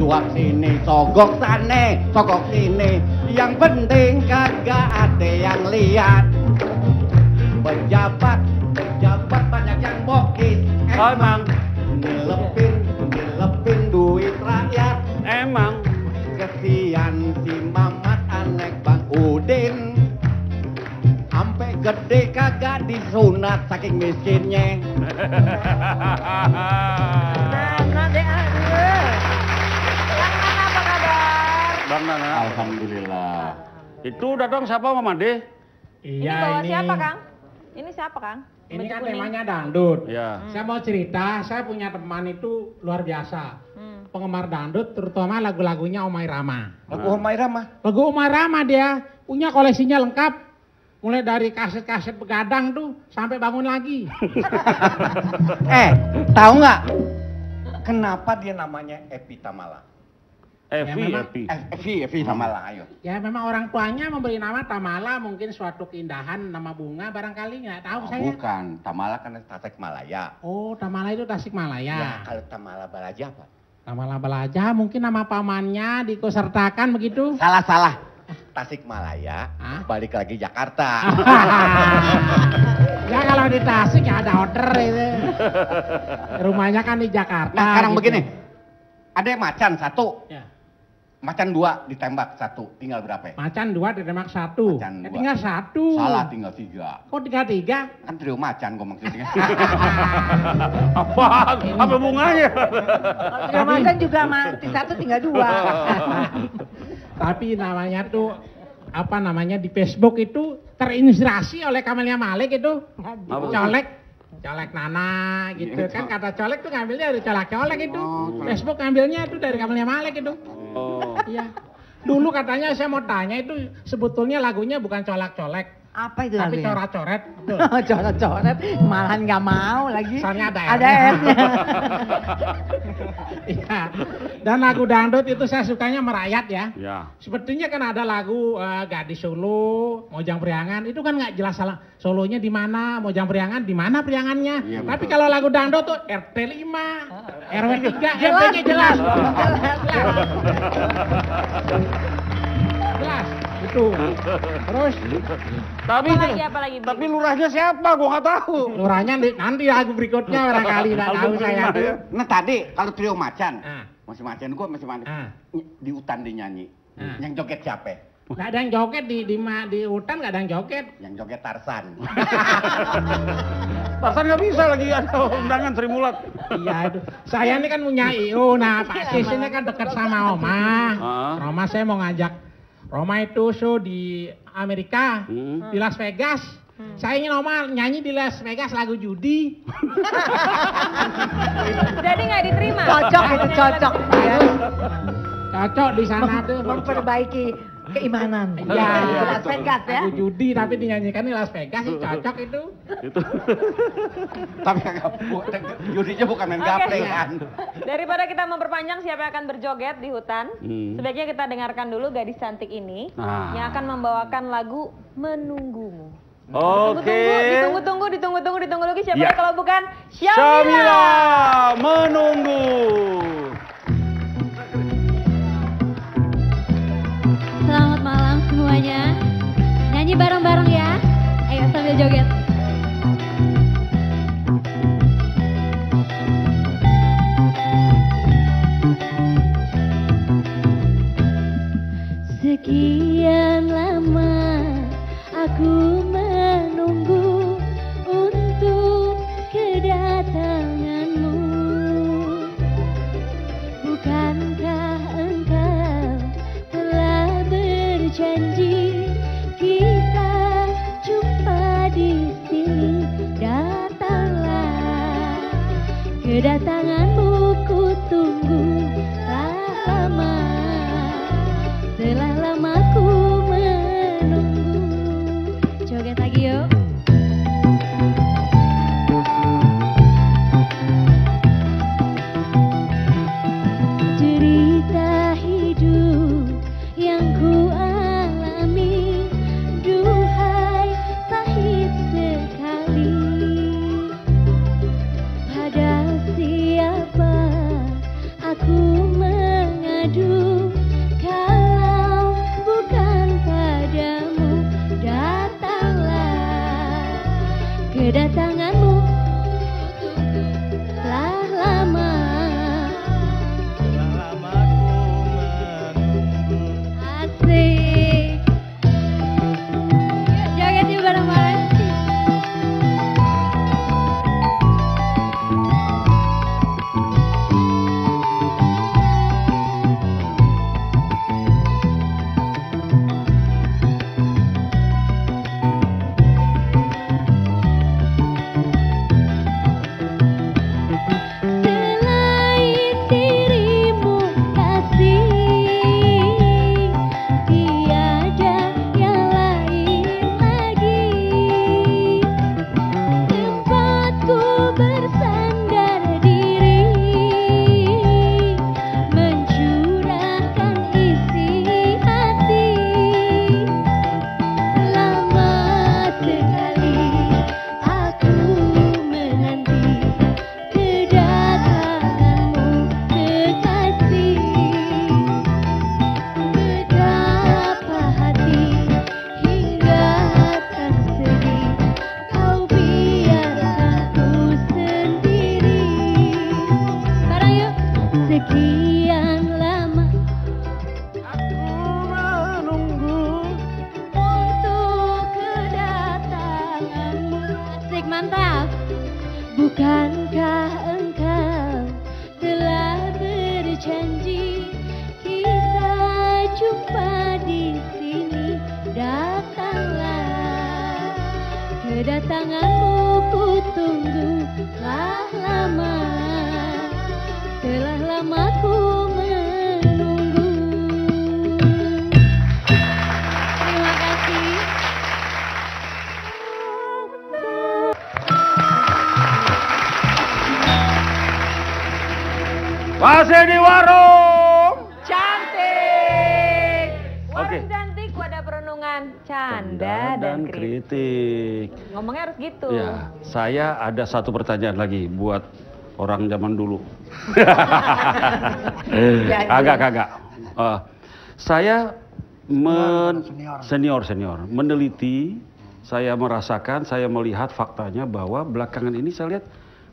suap sini, sogok sana, sogok sini. Yang penting kagak ada yang lihat. Pejabat, pejabat banyak yang bokis. Emang. Nyelepin, nyelepin duit rakyat. Emang. Kesian si Mamat anek Bang Udin. Sampai gede kagak disunat saking miskinnya. Mana deh Bang Nana. Alhamdulillah. Itu datang siapa Mama De? ini Iya bawa ini. siapa Kang? Ini siapa Kang? Ini Baju kan kuning. temanya dangdut. Ya. Saya mau cerita, saya punya teman itu luar biasa. Hmm. Penggemar dangdut, terutama lagu-lagunya Omai Rama. Lagu Omai Rama. Lagu Omai Rama dia punya koleksinya lengkap. Mulai dari kaset-kaset begadang tuh sampai bangun lagi. Eh, tahu nggak? Kenapa dia namanya Epi Tamala? Evi, memang- Evi. Evi, Evi Tamala, ayo. Ya memang orang tuanya memberi nama Tamala mungkin suatu keindahan nama bunga barangkali nggak tahu Oh, saya. bukan, Tamala kan Tasik Malaya. Oh Tamala itu Ya, Tasikmalaya. kalau Tamala Balaja apa? Tamala Balaja mungkin nama pamannya dikusertakan begitu. Salah, salah. Tasik Malaya, Hah? balik lagi Jakarta. ya kalau di Tasik ya ada order itu. Rumahnya kan di Jakarta. Nah, sekarang gitu. begini. Ada macan satu, Ya. Macan dua ditembak satu, tinggal berapa ya? Macan dua ditembak satu. Macan Ya, dua. tinggal satu. Salah, tinggal tiga. Kok tiga tiga? Kan trio macan gue maksudnya. Apa? Apa bunganya? Kalau makan juga mati satu tinggal dua. Tapi namanya tuh apa namanya di Facebook itu terinspirasi oleh Kamelia Malik itu. Apa? Colek, colek Nana gitu Iya, kan kata colek tuh ngambilnya dari colek-colek itu. Oh. Facebook ngambilnya itu dari Kamelia Malik itu. Oh. Iya. Dulu katanya saya mau tanya itu sebetulnya lagunya bukan colak-colek, Apa itu tapi coret-coret. Betul. Coret-coret, malahan nggak mau lagi. Soalnya ada Ada R-nya. Iya. Dan lagu dangdut itu saya sukanya merayat ya. Ya. Sepertinya kan ada lagu eh, Gadis Solo, Mojang Priangan, itu kan nggak jelas salah solonya di mana, Mojang Priangan di mana priangannya. Iya, Tapi kalau lagu dangdut tuh RT 5, RW 3, RT-nya jelas. Jelas. Jelas. Itu. Terus Tapi Apa lagi, apa lagi? Tapi lurahnya siapa? Gua nggak tahu. lurahnya nanti lagu berikutnya barangkali nggak tahu saya. ya. Nah tadi kalau trio macan, Ah. masih macan gue masih macan. Ah. Di hutan dia nyanyi. Ah. Yang joget siapa? Nggak ada yang joget di di, ma- di hutan nggak ada yang joget. Yang joget Tarsan. Tarsan nggak bisa lagi ada undangan Sri Mulat. Iya itu. Saya ini kan punya IO, nah Pak Sis ini kan dekat sama Oma. Roma saya mau ngajak Roma itu show di Amerika, Hmm. di Las Vegas. Saya ingin Oma nyanyi di Las Vegas lagu judi. Jadi nggak diterima. Cocok itu cocok. Ya. Cocok di sana tuh. Memperbaiki keimanan. Iya. Di Las Vegas ya. Lagu judi tapi dinyanyikan di Las Vegas sih cocok itu. Itu. Tapi judinya bukan main Oke. gaplek kan. Daripada kita memperpanjang siapa yang akan berjoget di hutan, Hmm. sebaiknya kita dengarkan dulu gadis cantik ini Ah. yang akan membawakan lagu Menunggumu. Oke. Ditunggu-tunggu, ditunggu, ditunggu-tunggu, ditunggu lagi siapa Ya. kalau bukan Syamila Syamila. menunggu. Semuanya. Nyanyi bareng-bareng ya. Ayo sambil joget. Kedatanganmu ku tunggu telah lama telah lama ku menunggu. Terima kasih. Masih di perenungan, canda dan, kritik. kritik. Ngomongnya harus gitu. Ya, saya ada satu pertanyaan lagi buat orang zaman dulu. kagak, kagak. Eh, saya men senior senior meneliti, saya merasakan, saya melihat faktanya bahwa belakangan ini saya lihat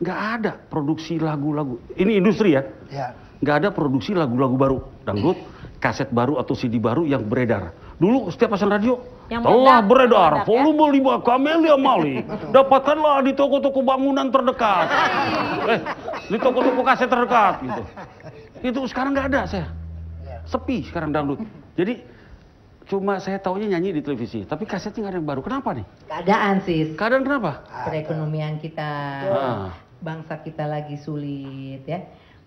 nggak ada produksi lagu-lagu. Ini industri ya. Ya. nggak ada produksi lagu-lagu baru dangdut kaset baru atau CD baru yang beredar dulu setiap pasang radio Yang telah meledak, beredar meledak ya. volume 5 Camellia Mali dapatkanlah di toko-toko bangunan terdekat eh, di toko-toko kaset terdekat gitu itu sekarang nggak ada saya sepi sekarang dangdut jadi cuma saya taunya nyanyi di televisi tapi kasetnya nggak ada yang baru kenapa nih Keadaan sih. keadaan kenapa Perekonomian kita, Ah. bangsa kita lagi sulit ya.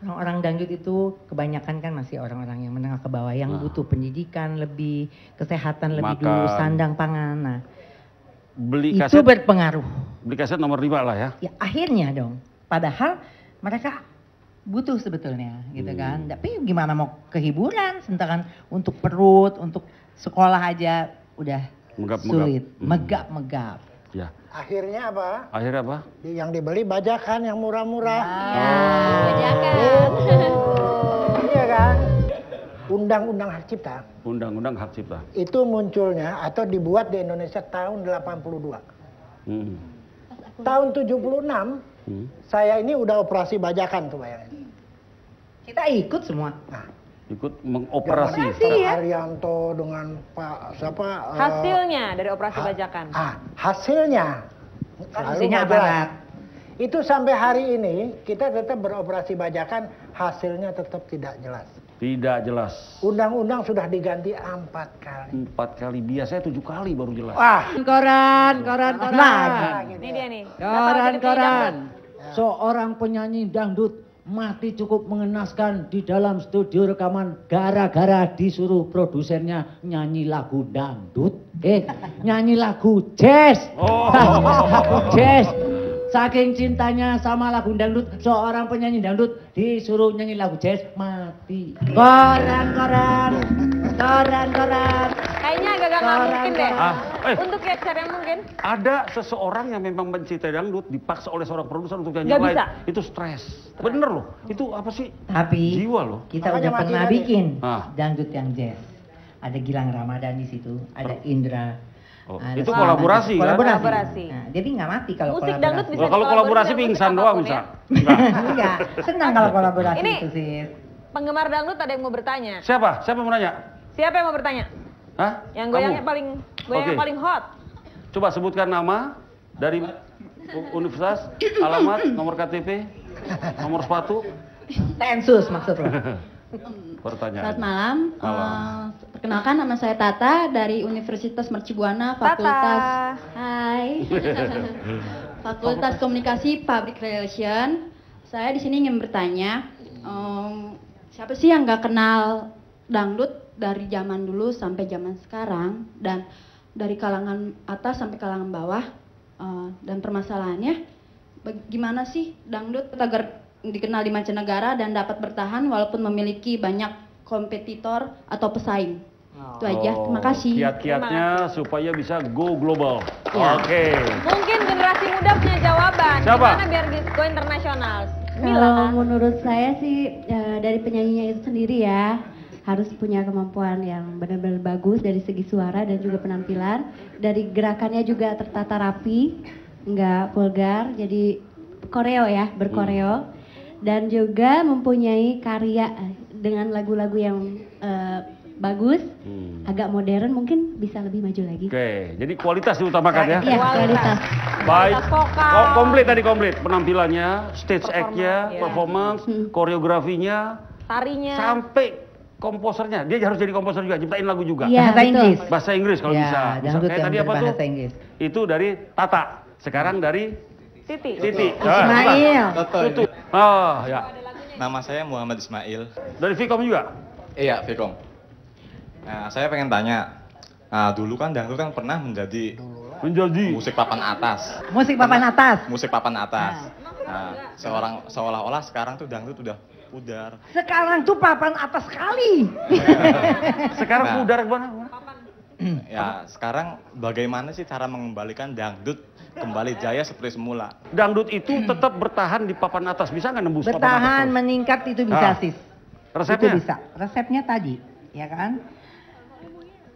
Orang-orang dangdut itu kebanyakan kan masih orang-orang yang menengah ke bawah yang Ah. butuh pendidikan lebih, kesehatan lebih Makan. dulu, sandang pangan. Nah, beli itu kaset berpengaruh. beli kaset nomor 5 lah ya Ya akhirnya dong. Padahal mereka butuh sebetulnya gitu kan. Hmm. Tapi gimana mau kehiburan, sementara untuk perut, untuk sekolah aja udah Megap-megap. sulit, Hmm. megap-megap. Ya Akhirnya apa? akhirnya apa Yang dibeli bajakan yang murah-murah. bajakan Oh, iya kan? Undang-undang hak cipta undang-undang hak cipta itu munculnya atau dibuat di Indonesia tahun 82. Hmm. Tahun 76 Hmm. saya ini udah operasi bajakan tuh bayangin. Kita ikut semua. Nah, ikut mengoperasi. Pak Haryanto dengan Pak siapa? eh, Hasilnya dari operasi bajakan. Ah, hasilnya. Jelas. aparat. Itu sampai hari ini kita tetap beroperasi bajakan, hasilnya tetap tidak jelas. Tidak jelas. Undang-undang sudah diganti empat kali. Empat kali biasanya tujuh kali baru jelas. Wah, Koran, koran, koran. nah, Ini dia nih. Koran, koran. jadi Seorang penyanyi dangdut mati cukup mengenaskan di dalam studio rekaman gara-gara disuruh produsernya nyanyi lagu dangdut. Eh, nyanyi lagu jazz. Oh. jazz. Saking cintanya sama lagu dangdut, seorang penyanyi dangdut disuruh nyanyi lagu jazz mati. Koran, koran. Koran, koran. Kayaknya agak-agak nggak mungkin deh. Ah, eh. Untuk yang mungkin. Ada seseorang yang memang mencintai dangdut dipaksa oleh seorang produser untuk nyanyi lain. bisa. Itu stres. Bener loh. Itu apa sih? Tapi Jiwa loh. kita Makanya udah pernah tadi. bikin Ah. dangdut yang jazz. Ada Gilang Ramadan di situ, ada Indra. Oh, ada itu kolaborasi kan? Kolaborasi. Kolaborasi. Nah, jadi nggak mati kalau Musik kolaborasi. dangdut bisa Kalau kolaborasi pingsan doang bisa. Enggak. Enggak, senang kalau kolaborasi Ini- itu sih. Penggemar dangdut ada yang mau bertanya. Siapa? Siapa mau nanya? Siapa yang mau bertanya? Hah? Yang Kamu? goyangnya paling goyangnya Oke. paling hot. Coba sebutkan nama dari universitas, alamat, nomor KTP, nomor sepatu. Tensus maksud lo. Pertanyaan. Selamat malam. Malam. Eh, perkenalkan nama saya Tata dari Universitas Mercubuana Fakultas Hai. Fakultas Komunikasi Public Relation. Saya di sini ingin bertanya, em, siapa sih yang nggak kenal dangdut dari zaman dulu sampai zaman sekarang dan dari kalangan atas sampai kalangan bawah Eh, dan permasalahannya bagaimana sih dangdut agar dikenal di mancanegara dan dapat bertahan walaupun memiliki banyak kompetitor atau pesaing. Itu aja. Terima kasih. Oh, Kiat-kiatnya supaya bisa go global. Ya. Oke. Mungkin generasi muda punya jawaban. Siapa? Gimana biar go internasional? Kalau menurut saya sih eh, dari penyanyinya itu sendiri ya harus punya kemampuan yang benar-benar bagus dari segi suara dan juga penampilan. Dari gerakannya juga tertata rapi, nggak vulgar, jadi koreo ya, berkoreo. Dan juga mempunyai karya eh, dengan lagu-lagu yang eh, bagus, Hmm. agak modern mungkin bisa lebih maju lagi. Oke, jadi kualitas diutamakan ya. Iya, kualitas. Baik. Ko- komplit tadi komplit. Penampilannya, stage act-nya, iya. performance, Hmm. koreografinya, Tarinya. sampai komposernya. Dia harus jadi komposer juga, ciptain lagu juga. Iya, Bahasa. Inggris. Bahasa Inggris kalau Ya, bisa. bisa. Kayak tadi apa tuh? Inggris. Itu dari Tata. Sekarang dari Titi. Titi. Ismail. Tutu. Oh, ya. Nama saya Muhammad Ismail. Dari Vicom juga. Iya, Vicom. Nah, saya pengen tanya. Nah, dulu kan dangdut kan pernah menjadi Menjadi. musik papan atas. Musik papan atas. Musik papan atas. Nah, seorang seolah-olah sekarang tuh dangdut udah pudar. Sekarang tuh papan atas sekali. Sekarang Nah. udara ke mana? Ya, sekarang bagaimana sih cara mengembalikan dangdut kembali jaya seperti semula? Dangdut itu tetap bertahan di papan atas. Bisa nggak nembus papan atas? Bertahan, meningkat itu bisa Ah. sis. Resepnya? Itu bisa. Resepnya tadi, ya kan?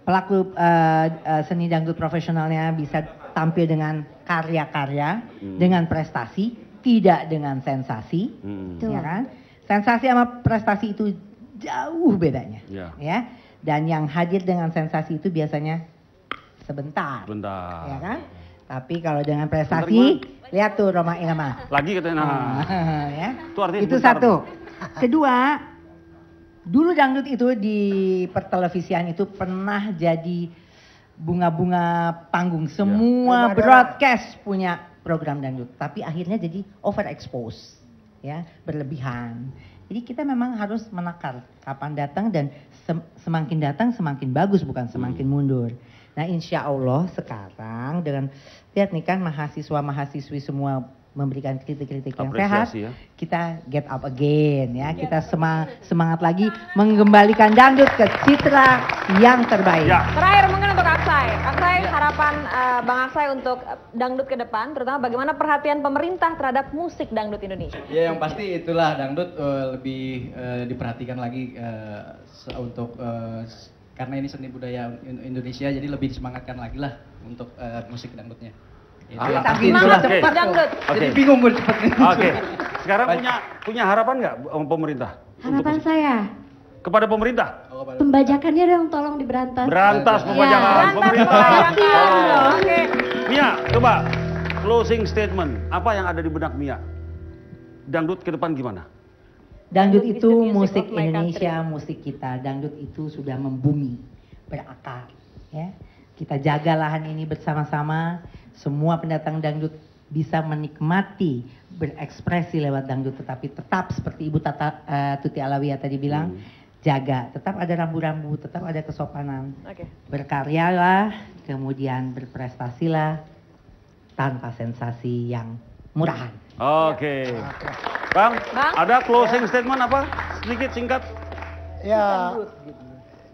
Pelaku eh, eh, seni dangdut profesionalnya bisa tampil dengan karya-karya, Hmm. dengan prestasi, tidak dengan sensasi, Hmm. Ya kan? Sensasi sama prestasi itu jauh bedanya, Ya. ya. Dan yang hadir dengan sensasi itu biasanya sebentar, Bentar. ya kan? Tapi kalau dengan Sebentar prestasi, lihat tuh Roma Irama. Lagi katanya. Nah. ya. Itu artinya Itu sebentar satu. Kedua, dulu dangdut itu di pertelevisian itu pernah jadi bunga-bunga panggung. Semua broadcast punya program dangdut, tapi akhirnya jadi overexpose, ya, berlebihan. Jadi kita memang harus menakar kapan datang dan sem- semakin datang semakin bagus bukan semakin mundur. Nah insya Allah sekarang dengan lihat nih kan mahasiswa mahasiswi semua memberikan kritik-kritik yang sehat, ya. kita get up again ya, kita sema- semangat lagi mengembalikan dangdut ke citra yang terbaik. Ya. Terakhir Aksai. Aksai harapan eh, Bang Aksai untuk dangdut ke depan, terutama bagaimana perhatian pemerintah terhadap musik dangdut Indonesia. Ya yang pasti itulah dangdut eh, lebih eh, diperhatikan lagi eh, se- untuk s- karena ini seni budaya In- Indonesia jadi lebih disemangatkan lagi lah untuk eh, musik dangdutnya. Itu Ah, yang pasti itulah. Cepat Dangdut. Jadi bingung gue cepet. Oke. Sekarang punya punya harapan nggak pemerintah? Untuk Harapan saya, kepada pemerintah. Pembajakannya dong tolong diberantas. Berantas Iya. pembajakan Berantas pembajakan. Oh. Oke. Mia, coba closing statement. Apa yang ada di benak Mia? Dangdut ke depan gimana? Dangdut itu musik Indonesia, musik kita. Dangdut itu sudah membumi, berakar. Ya, kita jaga lahan ini bersama-sama. Semua pendatang dangdut bisa menikmati berekspresi lewat dangdut, tetapi tetap seperti Ibu Tata eh, Tuti Alawiyah tadi bilang, jaga. Tetap ada rambu-rambu, tetap ada kesopanan. Oke. Berkaryalah, kemudian berprestasilah tanpa sensasi yang murahan. Oke. Bang, Bang? ada closing statement apa? Sedikit singkat. Ya,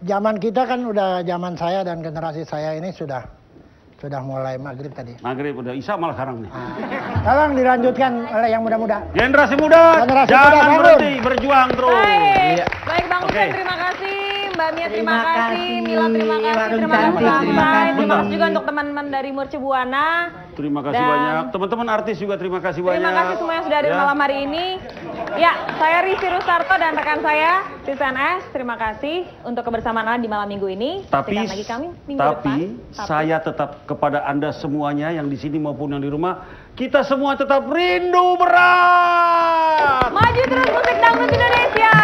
zaman kita kan udah zaman saya dan generasi saya ini sudah sudah mulai maghrib tadi. Maghrib udah Isya malah sekarang nih. Tolong dilanjutkan oleh yang muda-muda. Generasi muda, Generasi jangan muda, berhenti, berjuang terus. Baik, baik Bang Oke. Terima kasih, Mbak Mia terima, Terima kasih, kasih, Mila terima kasih, Warung terima kasih Bang terima kasih. terima kasih juga untuk teman-teman dari Murci Buana. Terima kasih Dan- banyak. Teman-teman artis juga terima kasih banyak. Terima kasih semua yang sudah hadir Ya. malam hari ini. Ya, saya Risi Rustarto dan rekan saya, Sisan S. Terima kasih untuk kebersamaan Anda di malam minggu ini. Tapi, lagi kami minggu tapi depan. saya tetap kepada anda semuanya yang di sini maupun yang di rumah, kita semua tetap rindu berat. Maju terus musik dangdut Indonesia.